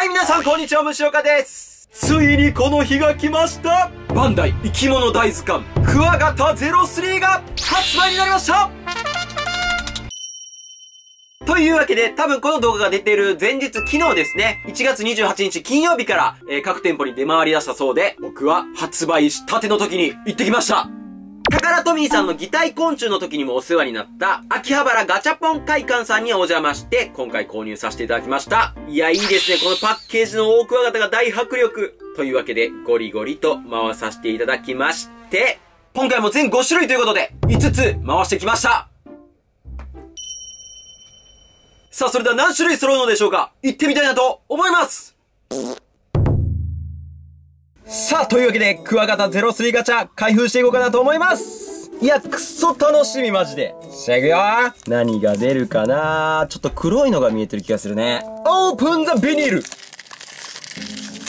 はい、皆さん、こんにちは、虫岡です。ついにこの日が来ました。バンダイ生き物大図鑑、クワガタ03が発売になりました。というわけで、多分この動画が出ている前日昨日ですね、1月28日金曜日から、えー各店舗に出回り出したそうで、僕は発売したての時に行ってきました。タカラトミーさんの擬態昆虫の時にもお世話になった、秋葉原ガチャポン会館さんにお邪魔して、今回購入させていただきました。いや、いいですね。このパッケージの大クワガタが大迫力。というわけで、ゴリゴリと回させていただきまして、今回も全5種類ということで、5つ回してきました。さあ、それでは何種類揃うのでしょうか？行ってみたいなと思いますさあ、というわけで、クワガタ03ガチャ、開封していこうかなと思いますいや、くそ楽しみ、マジで。じゃあ、いくよ何が出るかなちょっと黒いのが見えてる気がするね。オープンザビニール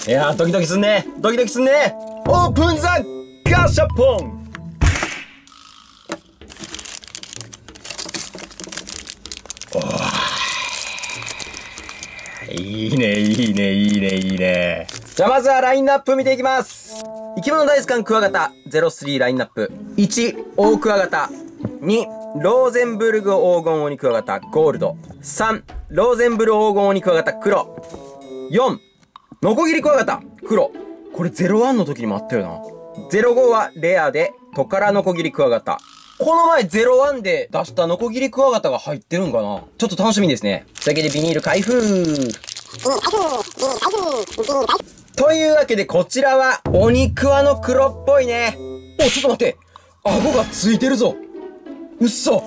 いやー、ドキドキすんね。ドキドキすんね。オープンザガシャポンいいね、いいね、いいね、いいね。じゃあまずはラインナップ見ていきます。生き物大図鑑クワガタ03ラインナップ。1、オオクワガタ。2、ローゼンブルグ黄金鬼クワガタゴールド。3、ローゼンブル黄金鬼クワガタ黒。4、ノコギリクワガタ黒。これ01の時にもあったよな。05はレアでトカラノコギリクワガタ。この前01で出したノコギリクワガタが入ってるんかな？ちょっと楽しみですね。というわけでビニール開封というわけでこちらは、お肉輪の黒っぽいね。お、ちょっと待って。顎がついてるぞ。うっそ。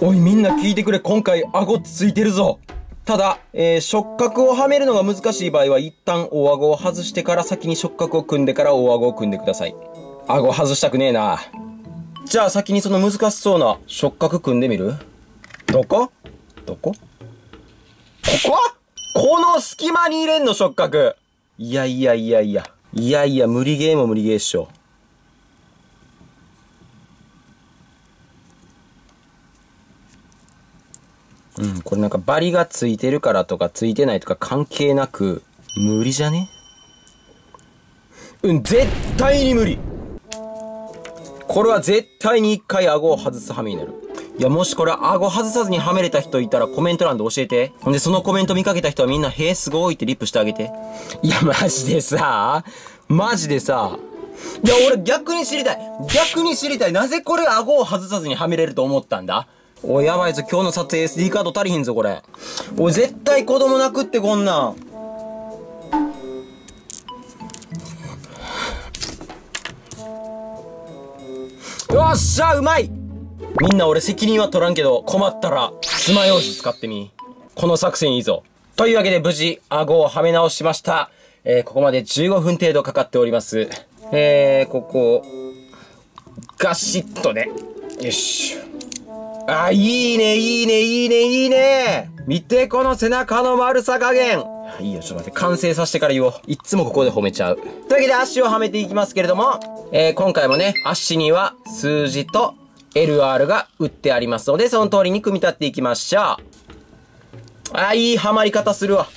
おい、みんな聞いてくれ。今回、顎ついてるぞ。ただ、えー、触覚をはめるのが難しい場合は、一旦大顎を外してから先に触覚を組んでから大顎を組んでください。顎外したくねえな。じゃあ先にその難しそうな触覚組んでみる？どこ？どこ？ここ？この隙間に入れんの触覚。いやいやいやいや。いやいや、無理ゲーも無理ゲーっしょ。うん、これなんかバリがついてるからとかついてないとか関係なく、無理じゃね？うん、絶対に無理。これは絶対に一回顎を外すはめになる。いや、もしこれ顎外さずにはめれた人いたらコメント欄で教えて。ほんで、そのコメント見かけた人はみんな、へえ、すごいってリップしてあげて。いや、マジでさ、マジでさ、いや、俺逆に知りたい。逆に知りたい。なぜこれ顎を外さずにはめれると思ったんだ？おい、やばいぞ。今日の撮影 SD カード足りひんぞ、これ。おい、絶対子供泣くってこんなん。よっしゃうまいみんな俺責任は取らんけど、困ったら、爪楊枝使ってみ。この作戦いいぞ。というわけで無事、顎をはめ直しました。えー、ここまで15分程度かかっております。えー、ここ、ガシッとね。よし。あ、いいね、いいね、いいね、いいね。見て、この背中の丸さ加減。いいよ、ちょっと待って、完成させてから言おう。いつもここで褒めちゃう。というわけで足をはめていきますけれども、えー、今回もね、足には数字と LR が打ってありますので、その通りに組み立っていきましょう。あ、いいはまり方するわ。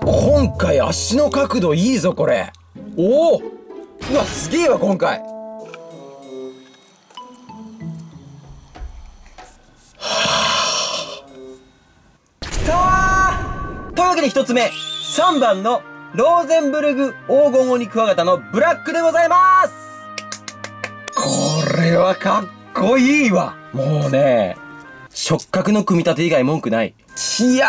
今回足の角度いいぞ、これ。おおうわ、すげえわ、今回。わけで一つ目、3番のローゼンブルグ黄金鬼クワガタのブラックでございますこれはかっこいいわもうね、触覚の組み立て以外文句ない。いや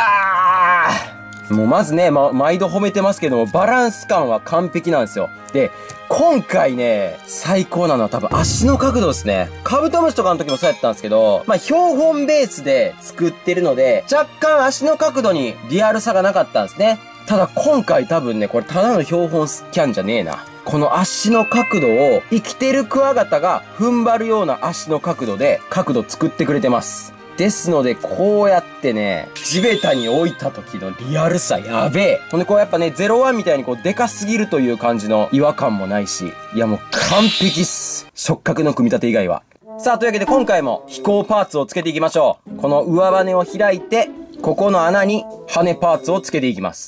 ーもうまずね、ま、毎度褒めてますけども、バランス感は完璧なんですよ。で、今回ね、最高なのは多分足の角度ですね。カブトムシとかの時もそうやったんですけど、まあ、標本ベースで作ってるので、若干足の角度にリアルさがなかったんですね。ただ今回多分ね、これただの標本スキャンじゃねえな。この足の角度を生きてるクワガタが踏ん張るような足の角度で角度作ってくれてます。ですので、こうやってね、地べたに置いた時のリアルさやべえ。ほんで、こうやっぱね、01みたいにこう、でかすぎるという感じの違和感もないし、いやもう完璧っす。触覚の組み立て以外は。さあ、というわけで今回も飛行パーツをつけていきましょう。この上羽を開いて、ここの穴に羽パーツをつけていきます。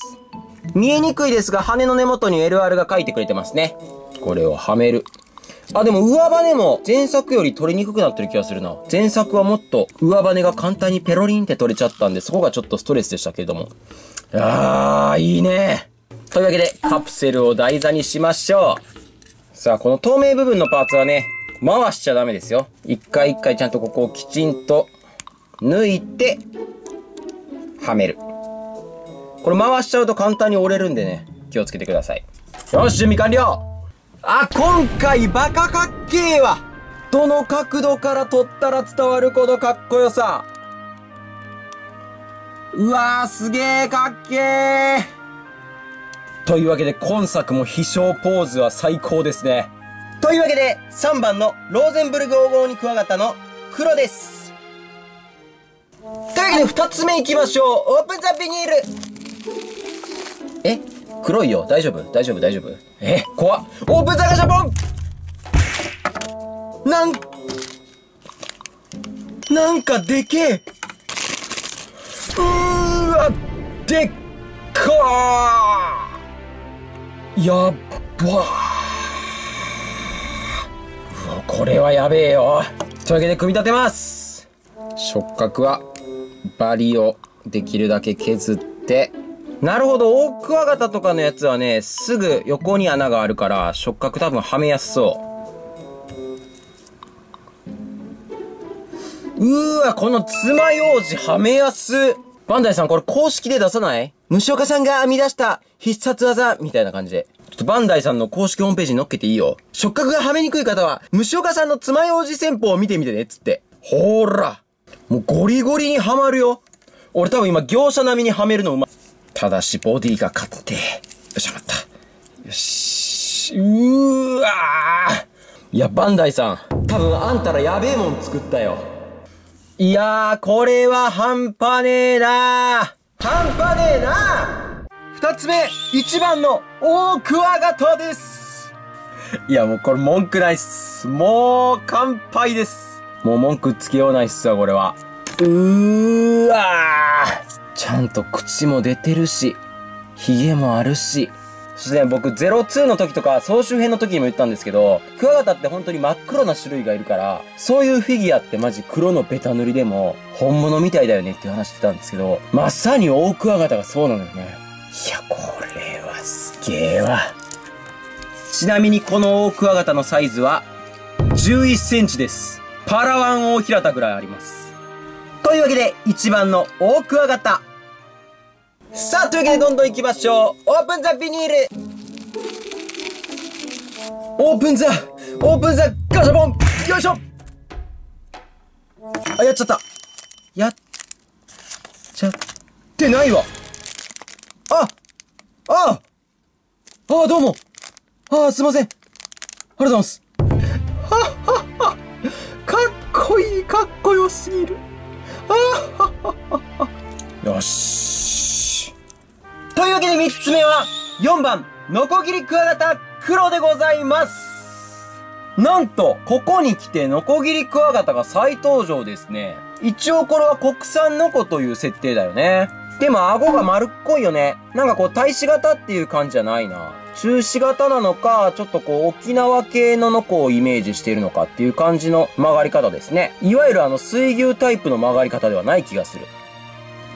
見えにくいですが、羽の根元に LR が書いてくれてますね。これをはめる。あ、でも上羽も前作より取りにくくなってる気がするな。前作はもっと上羽が簡単にペロリンって取れちゃったんで、そこがちょっとストレスでしたけれども。あー、いいね。というわけで、カプセルを台座にしましょう。さあ、この透明部分のパーツはね、回しちゃダメですよ。一回一回ちゃんとここをきちんと抜いて、はめる。これ回しちゃうと簡単に折れるんでね、気をつけてください。よし、準備完了あ、今回バカかっけえわどの角度から撮ったら伝わるこのかっこよさ。うわー、すげえかっけえというわけで今作も飛翔ポーズは最高ですね。というわけで、3番のローゼンブルグ黄金にクワガタの黒です。というわけで2つ目いきましょう。オープンザビニールえ？黒いよ。大丈夫？大丈夫？大丈夫？え？怖っ。オープンザガシャポン！なん、なんかでけえ。うーわ、でっかー。やっばうわこれはやべえよ。というわけで組み立てます。触覚はバリをできるだけ削って、なるほど、オオクワガタとかのやつはね、すぐ横に穴があるから、触覚多分はめやすそう。うーわ、この爪楊枝はめやす。バンダイさんこれ公式で出さない？虫岡さんが編み出した必殺技みたいな感じで。ちょっとバンダイさんの公式ホームページに載っけていいよ。触覚がはめにくい方は、虫岡さんの爪楊枝戦法を見てみてね、つって。ほーら。もうゴリゴリにはまるよ。俺多分今業者並みにはめるのうまい。ただしボディが勝って。よし、まった。よし。うーわー。いや、バンダイさん。多分あんたらやべえもん作ったよ。いやー、これは半端ねえなー。半端ねえなー二つ目、一番の大クワガタです。いや、もうこれ文句ないっす。もう、乾杯です。もう文句つけようないっすわ、これは。うーわー。ちゃんと口も出てるし、髭もあるし。そしてね、僕、02の時とか、総集編の時にも言ったんですけど、クワガタって本当に真っ黒な種類がいるから、そういうフィギュアってマジ黒のベタ塗りでも、本物みたいだよねっていう話してたんですけど、まさに大クワガタがそうなのよね。いや、これはすげえわ。ちなみにこのオオクワガタのサイズは11センチです。パラワンオオヒラタぐらいあります。というわけで、1番のオオクワガタ。さあ、というわけでどんどん行きましょう。オープンザビニール。オープンザオープンザガシャポン。よいしょ。あ、やっちゃった。やっちゃってないわ。ああああどうも。ああすいません。ありがとうございます。はははかっこいいかっこよすぎる。あははは。よし。というわけで3つ目は4番ノコギリクワガタ黒でございますなんと、ここに来てノコギリクワガタが再登場ですね。一応これは国産ノコという設定だよね。でも顎が丸っこいよね。なんかこう、大使型っていう感じじゃないな。中止型なのか、ちょっとこう、沖縄系ののこをイメージしているのかっていう感じの曲がり方ですね。いわゆるあの、水牛タイプの曲がり方ではない気がする。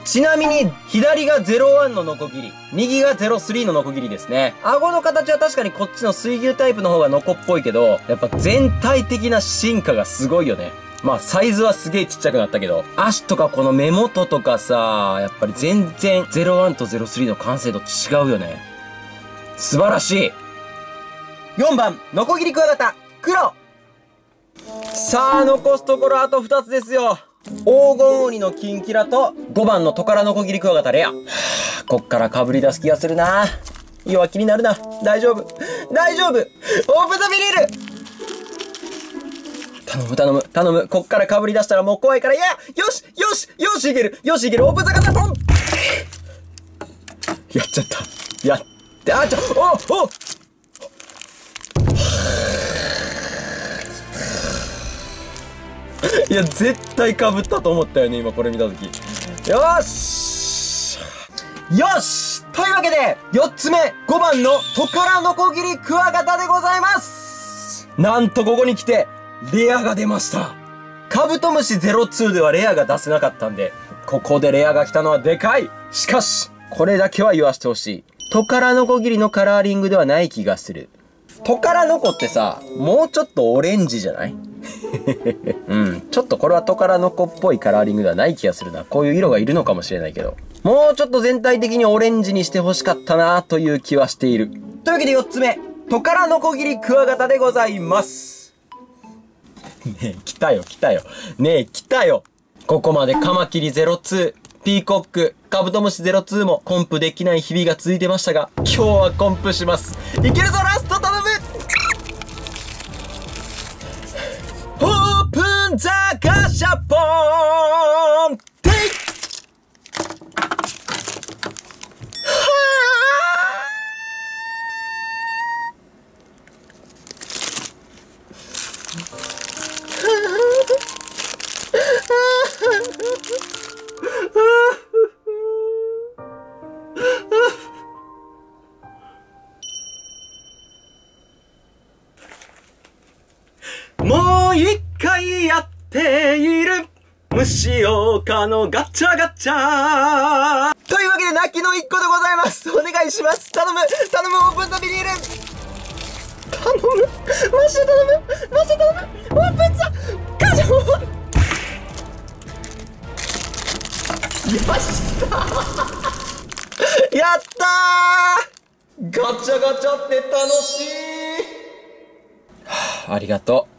ちなみに、左が01のノコギリ、右が03のノコギリですね。顎の形は確かにこっちの水牛タイプの方がノコっぽいけど、やっぱ全体的な進化がすごいよね。まあ、サイズはすげえちっちゃくなったけど、足とかこの目元とかさ、やっぱり全然01と03の完成度違うよね。素晴らしい !4 番、ノコギリクワガタ、黒さあ、残すところあと2つですよ。黄金鬼のキンキラと5番のトカラノコギリクワガタレア。はあ、こっから被り出す気がするな。弱気になるな。大丈夫。大丈夫オープザビリール頼む頼む頼む。こっから被り出したらもう怖いから、いやよしよしよしいけるよしいけるオープザカタポンやっちゃった。やって、あ、ちょ、おおいや、絶対被ったと思ったよね、今これ見たとき。よーしよしというわけで、4つ目、5番のトカラノコギリクワガタでございますなんとここに来て、レアが出ました。カブトムシ02ではレアが出せなかったんで、ここでレアが来たのはでかいしかし、これだけは言わせてほしい。トカラノコギリのカラーリングではない気がする。トカラノコってさ、もうちょっとオレンジじゃない？うん。ちょっとこれはトカラノコっぽいカラーリングではない気がするな。こういう色がいるのかもしれないけど。もうちょっと全体的にオレンジにして欲しかったなという気はしている。というわけで4つ目。トカラノコギリクワガタでございます。ねえ、来たよ、来たよ。ねえ、来たよ。ここまでカマキリ02、ピーコック、カブトムシ02もコンプできない日々が続いてましたが、今日はコンプします。いけるぞラストープンっている。虫岡のガチャガチャ。というわけで泣きの一個でございます。お願いします。頼む。頼む。オープンザビニール。頼む。マジで頼む。マジで頼む。オープンザガチャよしたやったー。ガチャガチャって楽しい、はあ、ありがとう。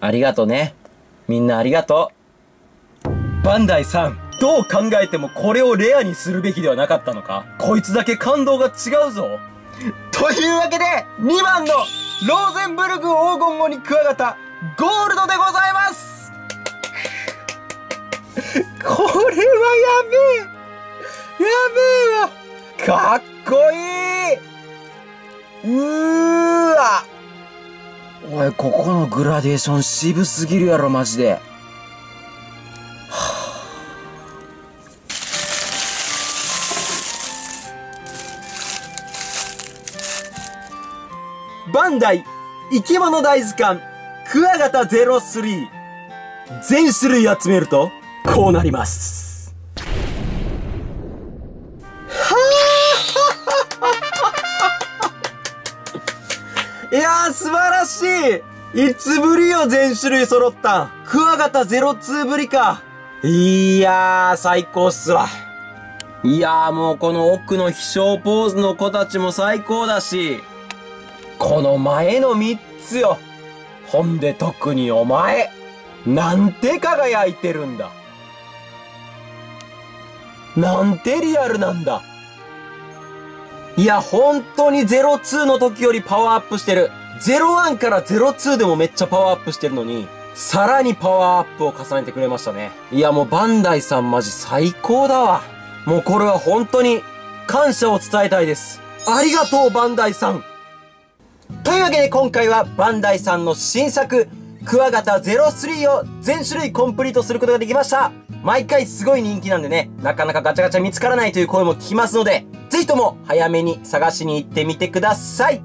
ありがとね。みんなありがとう。バンダイさん、どう考えてもこれをレアにするべきではなかったのか？こいつだけ感動が違うぞ。というわけで、2番のローゼンブルグ黄金鬼クワガタ、ゴールドでございます。これはやべえ。やべえわ。かっこいい。うー。おい、ここのグラデーション渋すぎるやろ、マジで。バンダイ生き物大図鑑クワガタ03全種類集めるとこうなります。いやー素晴らしい。いつぶりよ全種類揃った。クワガタ02ぶりか。いやー最高っすわ。いやーもうこの奥の飛翔ポーズの子たちも最高だし。この前の3つよ。ほんで特にお前。なんて輝いてるんだ。なんてリアルなんだ。いや、本当に02の時よりパワーアップしてる。01から02でもめっちゃパワーアップしてるのに、さらにパワーアップを重ねてくれましたね。いや、もうバンダイさんマジ最高だわ。もうこれは本当に感謝を伝えたいです。ありがとう、バンダイさん。というわけで今回はバンダイさんの新作、クワガタ03を全種類コンプリートすることができました。毎回すごい人気なんでね、なかなかガチャガチャ見つからないという声も聞きますので、ぜひとも早めに探しに行ってみてください。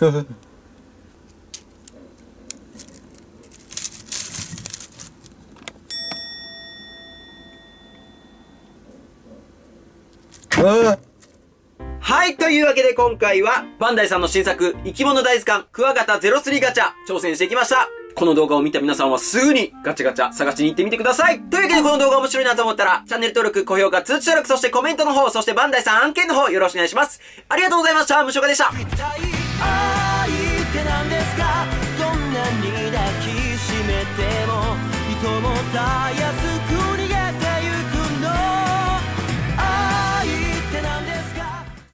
はい、というわけで今回は、バンダイさんの新作、生き物大図鑑、クワガタ03ガチャ、挑戦してきました。この動画を見た皆さんはすぐにガチャガチャ探しに行ってみてください。というわけでこの動画面白いなと思ったら、チャンネル登録、高評価、通知登録、そしてコメントの方、そしてバンダイさん案件の方よろしくお願いします。ありがとうございました。無償化でした。どんなに抱きしめても人も